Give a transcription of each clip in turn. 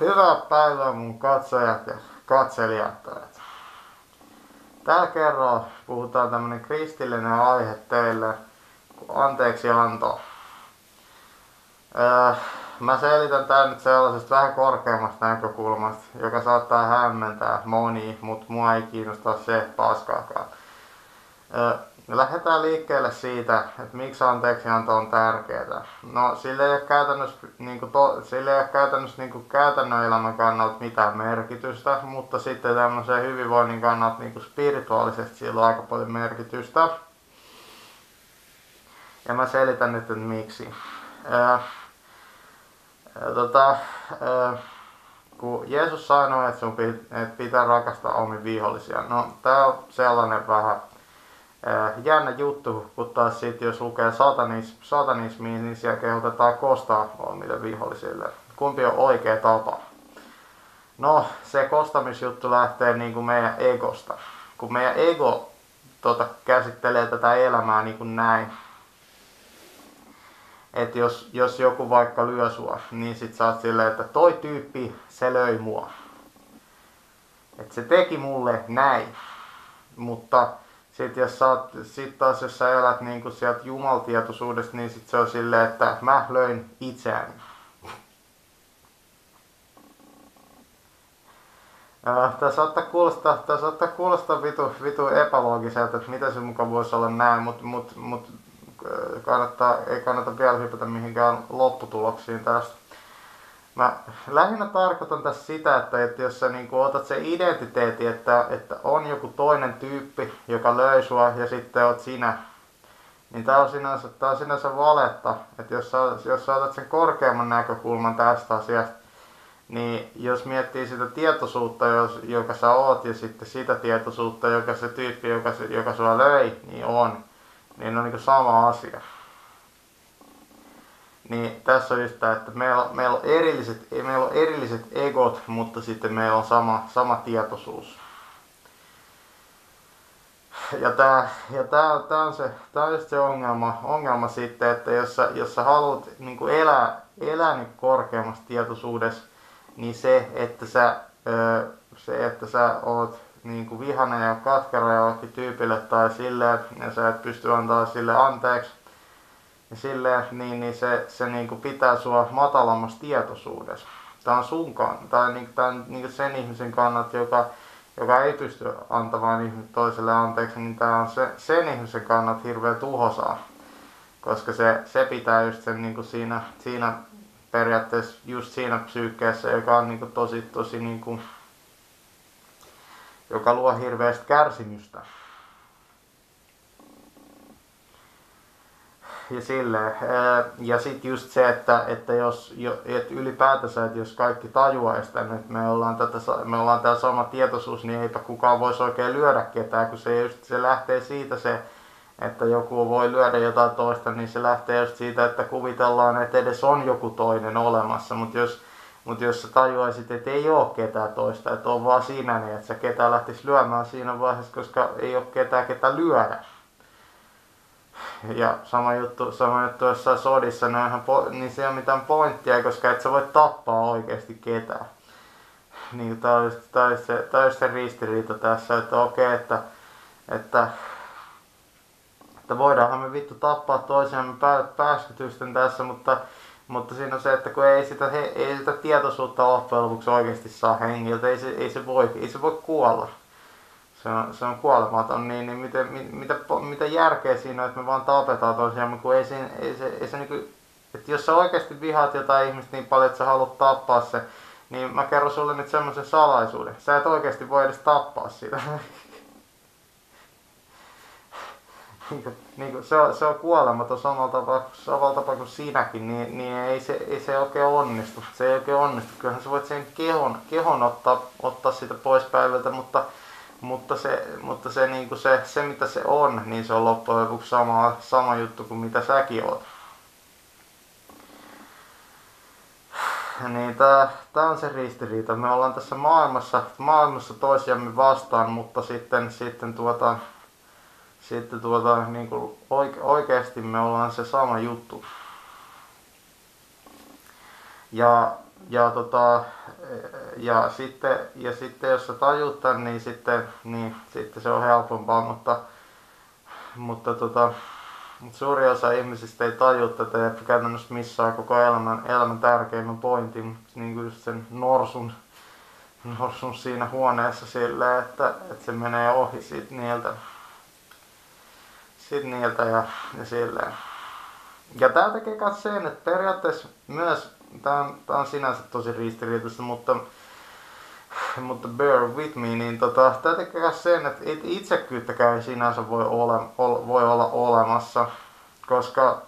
Hyvää päivää mun katsojat ja katselijat. Tällä kerralla puhutaan tämmönen kristillinen aihe teille, anteeksi anto. Öö, mä selitän tän nyt sellaisesta vähän korkeammasta näkökulmasta, joka saattaa hämmentää moni, mutta mua ei kiinnosta se paskaakaan. Öö, lähdetään liikkeelle siitä, että miksi anteeksianto on tärkeää. No, sillä ei ole käytännössä, niin kuin to, sillä ei ole käytännössä niin kuin käytännön elämän kannalta mitään merkitystä, mutta sitten tämmöisen hyvinvoinnin kannalta niin kuin spirituaalisesti sillä on aika paljon merkitystä. Ja mä selitän nyt, että miksi. Ää, ää, tota, ää, kun Jeesus sanoi, että sun pitää rakastaa omi vihollisia, no tää on sellainen vähän äh, jännä juttu, kun taas sit, jos lukee satanis, satanismiin, niin siellä kehotetaan kostaa omille vihollisille. Kumpi on oikea tapa? No, se kostamisjuttu lähtee niin kuin meidän egosta. Kun meidän ego tota, käsittelee tätä elämää niin kuin näin, että jos, jos joku vaikka lyö sua, niin sit sä oot silleen, että toi tyyppi, se löi mua. Että se teki mulle näin. Mutta sitten jos oot, sit taas jos sä elät niinku sieltä jumaltietoisuudesta, niin sit se on silleen, että mä löin itseäni. Tämä saattaa kuulostaa, tää saattaa kuulostaa vitu, vitu epäloogiselta, että mitä se mukaan voisi olla näin, mutta mut, mut, kannattaa, ei kannata vielä hypätä mihinkään lopputuloksiin tästä. Mä lähinnä tarkoitan tässä sitä, että, että jos sä niin otat sen identiteetti, että, että on joku toinen tyyppi, joka löi sua ja sitten oot sinä, niin tää on sinänsä, tää on sinänsä valetta. Että jos jos sä otat sen korkeamman näkökulman tästä asiasta, niin jos miettii sitä tietoisuutta, jos, joka sä oot, ja sitten sitä tietoisuutta, joka se tyyppi, joka, joka sua löi, niin on, niin on niin sama asia. Niin tässä on just tämä, että meillä, meillä, on erilliset, meillä on erilliset egot, mutta sitten meillä on sama, sama tietoisuus. Ja tämä ja tää, tää on, se, tää on just se ongelma, ongelma sitten, että jos sä, jos sä haluat niin elää, elää niin korkeammassa tietoisuudessa, niin se, että sä, se, että sä oot niin kuin vihanen ja katkera jollekin tyypille tai silleen, ja sä et pysty antaa sille anteeksi, ja silleen, niin, niin se, se niin kuin pitää sua matalammassa tietoisuudessa. Tämä on sun kannalta, tai niin, tämä on niin sen ihmisen kannalta, joka, joka ei pysty antamaan toiselle anteeksi, niin tämä on se, sen ihmisen kannalta hirveä tuhosaa. Koska se, se pitää just sen niin kuin siinä, siinä periaatteessa just siinä psyykkeessä, joka on niin kuin tosi, tosi niin kuin, joka luo hirveästi kärsimystä. Ja silleen. Ja sitten just se, että, että jos että ylipäätänsä, että jos kaikki tajuaisi sitä, että me ollaan, tätä, me ollaan tämä sama tietoisuus, niin eipä kukaan voisi oikein lyödä ketään, kun se, just, se lähtee siitä se, että joku voi lyödä jotain toista, niin se lähtee just siitä, että kuvitellaan, että edes on joku toinen olemassa, mutta jos, mutta jos sä tajuaisit, että ei ole ketään toista, että on vaan sinä, niin että sä ketään lähtisi lyömään siinä vaiheessa, koska ei ole ketään ketä lyödä ja sama juttu, sama juttu jossain sodissa, niin, ihan po- niin se ei ole mitään pointtia, koska et sä voi tappaa oikeasti ketään. Niin tää on, tää on, se, tää on se ristiriita tässä, että okei, että, että, että voidaanhan me vittu tappaa toisiamme pää, pääskytysten tässä, mutta, mutta siinä on se, että kun ei sitä, he, ei sitä tietoisuutta loppujen lopuksi oikeasti saa hengiltä, ei se, ei se voi, ei se voi kuolla se on, se on kuolematon, niin, niin miten, mit, mitä, mitä järkeä siinä on, että me vaan tapetaan tosiaan, kun ei, siinä, ei se, ei se niinku, että jos sä oikeasti vihaat jotain ihmistä niin paljon, että sä haluat tappaa se, niin mä kerron sulle nyt semmoisen salaisuuden. Sä et oikeasti voi edes tappaa sitä. niin, niin se, on, se on kuolematon samalla tapaa, samalla tapaa kuin sinäkin, niin, niin ei, se, ei se oikein onnistu. Se ei oikein onnistu. Kyllähän sä voit sen kehon, kehon ottaa, ottaa siitä pois päivältä, mutta mutta se, mutta se, niin kuin se, se mitä se on, niin se on loppujen lopuksi sama, sama juttu kuin mitä säkin oot. Niin tää, tää on se ristiriita. Me ollaan tässä maailmassa, maailmassa toisiamme vastaan, mutta sitten, sitten tuota, sitten tuota, niin kuin oike, oikeasti me ollaan se sama juttu. Ja ja, tota, ja, sitten, ja sitten jos sä tajut tämän, niin sitten, niin sitten se on helpompaa, mutta, mutta tota, suuri osa ihmisistä ei taju tätä ja käytännössä missään koko elämän, elämän tärkeimmän pointin, niin kuin just sen norsun, norsun siinä huoneessa silleen, että, että se menee ohi siitä niiltä, siitä niiltä ja, ja silleen. Ja tää tekee myös sen, että periaatteessa myös, tää on, tää on sinänsä tosi ristiriitaista, mutta mutta bear with me, niin tota, tää tekee sen, että itsekyyttäkään ei sinänsä voi, ole, voi olla olemassa, koska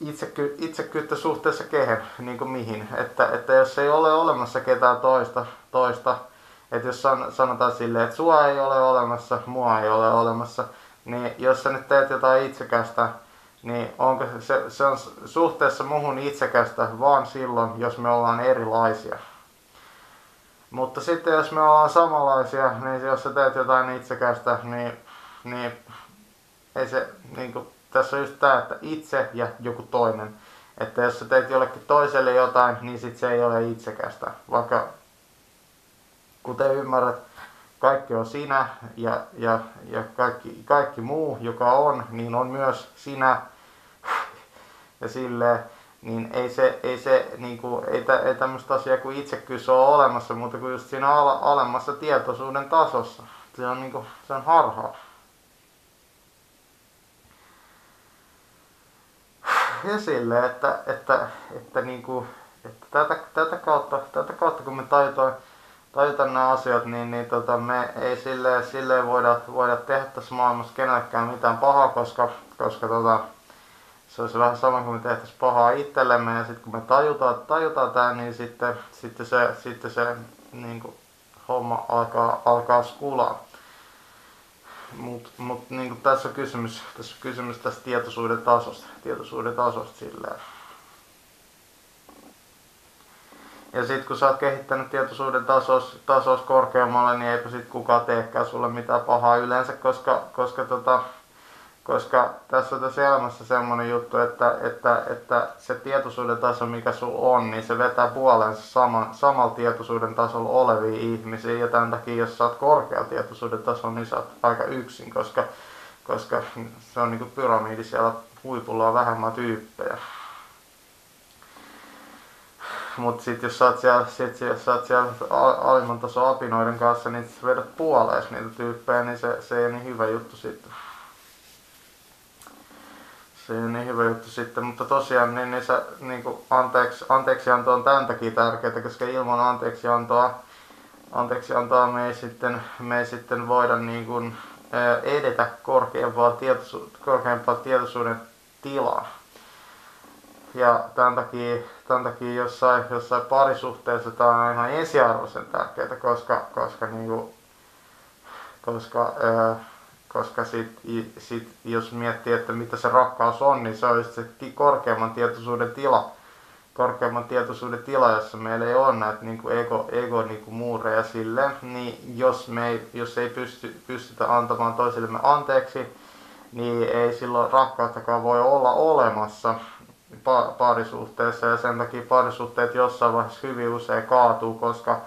itseky, itsekyyttä suhteessa kehen, niin kuin mihin. Että, että jos ei ole olemassa ketään toista, toista että jos san, sanotaan silleen, että sua ei ole olemassa, mua ei ole olemassa, niin jos sä nyt teet jotain itsekästä, niin onko se, se on suhteessa muhun itsekästä vaan silloin, jos me ollaan erilaisia. Mutta sitten jos me ollaan samanlaisia, niin jos sä teet jotain itsekästä, niin, niin ei se, niin kuin, tässä on just tää, että itse ja joku toinen. Että jos sä teet jollekin toiselle jotain, niin sit se ei ole itsekästä. Vaikka kuten ymmärrät, kaikki on sinä ja, ja, ja kaikki, kaikki muu, joka on, niin on myös sinä. Ja silleen, niin ei se, ei se niin kuin, ei, tä, ei tämmöistä asiaa kuin itsekyys ole olemassa, mutta kuin just siinä ala, alemmassa tietoisuuden tasossa. Se on, niin kuin, se on harhaa. Ja silleen, että, että, että, niin kuin, että tätä, tätä, kautta, tätä kautta kun me tajutaan, tajutaan nämä asiat, niin, niin tota, me ei silleen, silleen voida, voida tehdä tässä maailmassa kenellekään mitään pahaa, koska, koska tota, se olisi vähän sama kuin me tehtäisiin pahaa itsellemme ja sitten kun me tajutaan, tajutaan tämä, niin sitten, sitten se, sitten se niin kuin, homma alkaa, alkaa skulaa. Mutta mut, niin tässä on kysymys, tässä on kysymys tästä tietoisuuden tasosta, tietoisuuden tasosta silleen. Ja sitten kun sä oot kehittänyt tietoisuuden tasos, tasos korkeammalle, niin eipä sit kukaan teekään sulle mitään pahaa yleensä, koska, koska tota, koska tässä on tässä elämässä semmoinen juttu, että, että, että se tietoisuuden taso, mikä sulla on, niin se vetää puoleensa sama, samalla tietoisuuden tasolla olevia ihmisiä. Ja tämän takia, jos sä oot korkealla tietoisuuden tasolla, niin sä oot aika yksin, koska, koska se on niinku pyramidi, siellä huipulla on vähemmän tyyppejä. Mutta sitten jos sä oot siellä, sit, jos sä oot siellä alimman tason apinoiden kanssa, niin sä vedät puolees niitä tyyppejä, niin se, se ei ole niin hyvä juttu sitten se on niin hyvä juttu sitten, mutta tosiaan niin, niin se, niin kuin anteeksi, anteeksianto on tämän takia tärkeää, koska ilman anteeksiantoa, anteeksiantoa me ei sitten, me ei sitten voida niin kuin, edetä korkeampaa, tietoisu, korkeampaa tietoisuuden tilaa. Ja tämän takia, tämän takia jossain, jossain parisuhteessa tämä on ihan ensiarvoisen tärkeää, koska, koska, niin kuin, koska ää, koska sit, sit, jos miettii, että mitä se rakkaus on, niin se on just se korkeamman tietoisuuden tila, korkeamman tietoisuuden tila, jossa meillä ei ole näitä niin kuin ego, ego niin kuin muureja sille, niin jos, me ei, jos ei pysty, pystytä antamaan toisillemme anteeksi, niin ei silloin rakkauttakaan voi olla olemassa parisuhteessa. Ja sen takia parisuhteet jossain vaiheessa hyvin usein kaatuu, koska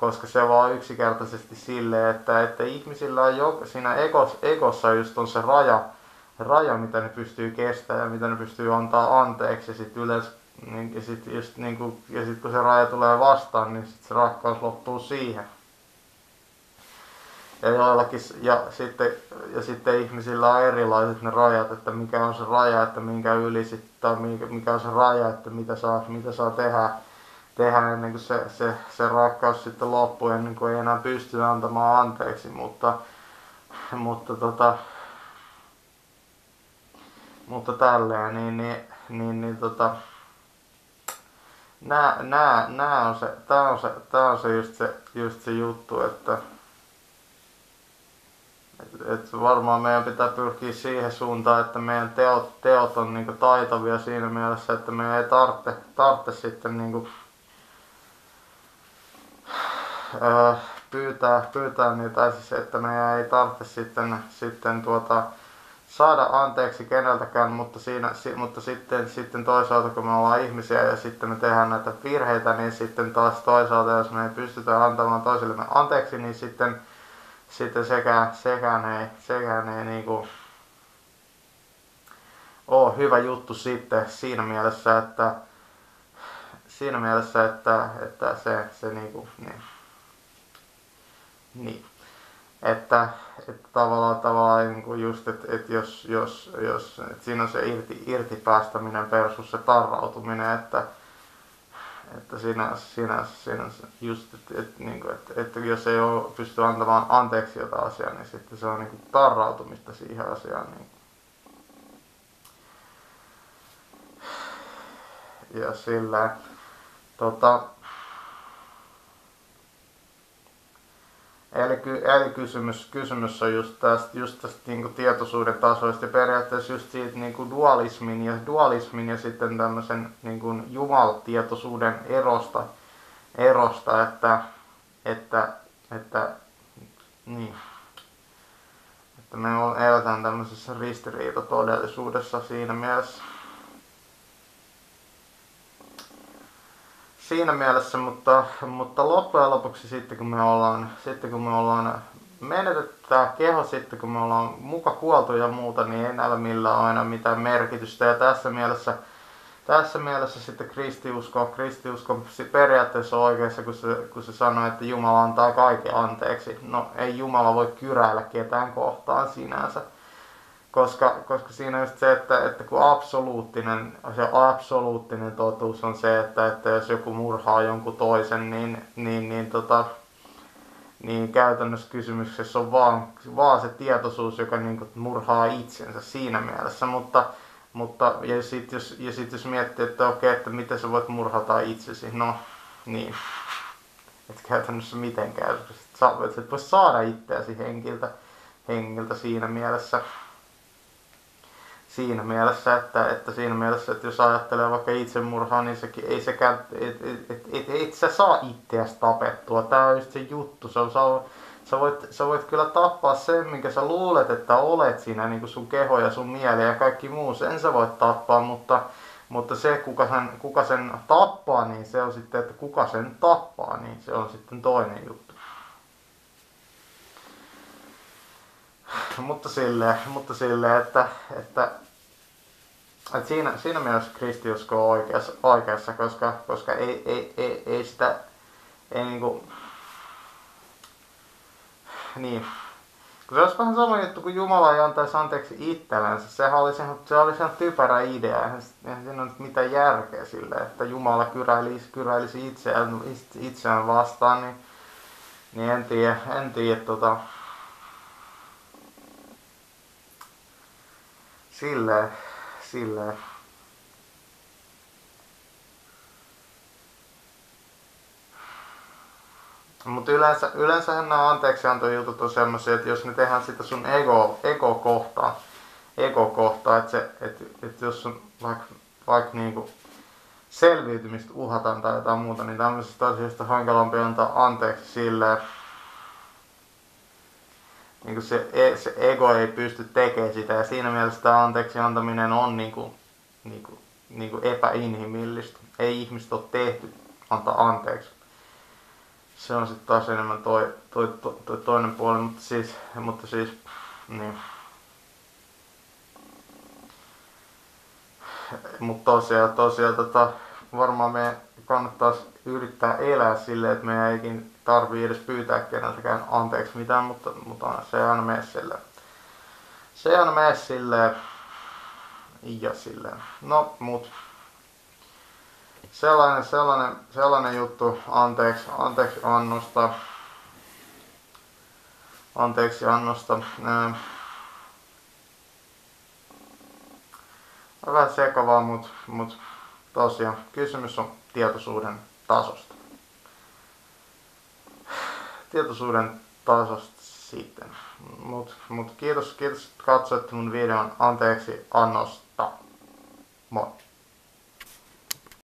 koska se vaan yksinkertaisesti silleen, että, että ihmisillä on jo, siinä egos, egossa just on se raja, raja, mitä ne pystyy kestämään ja mitä ne pystyy antaa anteeksi ja sitten yleensä niin, ja sit just niin kuin, ja sit kun se raja tulee vastaan, niin sit se rakkaus loppuu siihen. Ja joillakin, ja sitten, ja sitten ihmisillä on erilaiset ne rajat, että mikä on se raja, että minkä yli sitten, tai mikä, mikä on se raja, että mitä saa, mitä saa tehdä tehdä ennen kuin se, se, se rakkaus sitten loppuu, ennen kuin ei enää pysty antamaan anteeksi, mutta, mutta, tota, mutta tälleen, niin, niin, niin, niin tota, nää, nää, nää on se, tää on se, tää on se just se, just se juttu, että et, et varmaan meidän pitää pyrkiä siihen suuntaan, että meidän teot, teot on niinku taitavia siinä mielessä, että meidän ei tarvitse, tarvitse sitten niinku pyytää, pyytää niitä, siis että meidän ei tarvitse sitten, sitten tuota, saada anteeksi keneltäkään, mutta, siinä, mutta sitten, sitten toisaalta kun me ollaan ihmisiä ja sitten me tehdään näitä virheitä, niin sitten taas toisaalta jos me ei pystytä antamaan toisillemme anteeksi, niin sitten, sitten sekään, sekään ei, sekään ei niinku ole hyvä juttu sitten siinä mielessä, että siinä mielessä, että, että se, se niinku, niin, niin että, että tavallaan, tavallaan niin kuin just, että, että jos, jos, jos että siinä on se irti, irti päästäminen versus se tarrautuminen, että, että siinä, siinä, siinä just, että, että, niin kuin, että, että jos ei ole, pysty antamaan anteeksi jotain asiaa, niin sitten se on niin kuin tarrautumista siihen asiaan. Niin. Ja sillä, tota, Eli, eli kysymys, kysymys on just tästä, just tästä niin kuin tietoisuuden tasoista ja periaatteessa just siitä niin kuin dualismin, ja, dualismin ja sitten tämmöisen niin kuin jumalatietoisuuden erosta, erosta että, että, että, niin, että me eletään tämmöisessä ristiriitatodellisuudessa siinä mielessä. Siinä mielessä, mutta, mutta loppujen lopuksi sitten kun me ollaan, sitten kun me ollaan menetetty tämä keho sitten kun me ollaan muka kuoltu ja muuta, niin ei näillä millään aina mitään merkitystä. Ja tässä mielessä, tässä mielessä sitten kristiusko, kristiusko periaatteessa on oikeassa, kun se, kun se sanoo, että Jumala antaa kaiken anteeksi. No ei Jumala voi kyräillä ketään kohtaan sinänsä koska, koska siinä on just se, että, että kun absoluuttinen, se absoluuttinen totuus on se, että, että jos joku murhaa jonkun toisen, niin, niin, niin, tota, niin käytännössä kysymyksessä on vaan, vaan se tietoisuus, joka niin kuin murhaa itsensä siinä mielessä, mutta, mutta ja sitten jos, ja sit jos miettii, että okei, että miten sä voit murhata itsesi, no niin, että käytännössä mitenkään, sä et voi saada itseäsi henkiltä, hengiltä siinä mielessä mielessä, että, että siinä mielessä, että jos ajattelee vaikka itsemurhaa, niin sekin ei sekään, et, et, et, et, et sä saa itseäsi tapettua. Tää on just se juttu. Se on, sä, sä, voit, sä voit kyllä tappaa sen, minkä sä luulet, että olet siinä, niin kuin sun keho ja sun mieli ja kaikki muu. Sen sä voit tappaa, mutta, mutta se, kuka sen, kuka sen tappaa, niin se on sitten, että kuka sen tappaa, niin se on sitten toinen juttu. mutta silleen, mutta silleen että, että, että siinä, siinä mielessä kristiusko on oikeassa, oikeassa koska, koska ei, ei, ei, ei sitä, ei niinku, niin, kun se olisi vähän sama juttu, kun Jumala ei antaisi anteeksi itsellensä. Sehän oli se, oli ihan typerä idea. Eihän siinä ole mitään järkeä sille, että Jumala kyräilisi, kyräilisi itseään, itseään vastaan. Niin, niin en tiedä, en tiedä tota, Silleen, silleen. Mutta yleensä, yleensähän nämä anteeksiantojutut on semmoisia, että jos ne tehdään sitä sun ego, ego kohtaan, ego kohtaan, että, se, että, että jos sun vaikka, vaikka niinku selviytymistä uhataan tai jotain muuta, niin tämmöisistä asioista hankalampi antaa anteeksi silleen, niin se, e, se ego ei pysty tekemään sitä ja siinä mielessä tämä anteeksi antaminen on niin kuin, niin kuin, niin kuin epäinhimillistä. Ei ihmistä ole tehty antaa anteeksi. Se on sitten taas enemmän toi, toi, toi, toi, toinen puoli, mutta siis, mutta siis niin. Mutta tosiaan, tosiaan tota, varmaan me kannattaisi yrittää elää silleen, että me ei ikin tarvii edes pyytää keneltäkään anteeksi mitään, mutta, mutta se aina mene silleen. Se aina mene silleen ja silleen. No, mut sellainen, sellainen, sellainen juttu anteeksi, anteeksi annosta. Anteeksi annosta. Vähän sekavaa, mutta mut tosiaan kysymys on tietoisuuden tasosta tietoisuuden tasosta sitten. Mut, mut kiitos, kiitos että katsoitte mun videon anteeksi annosta. Moi!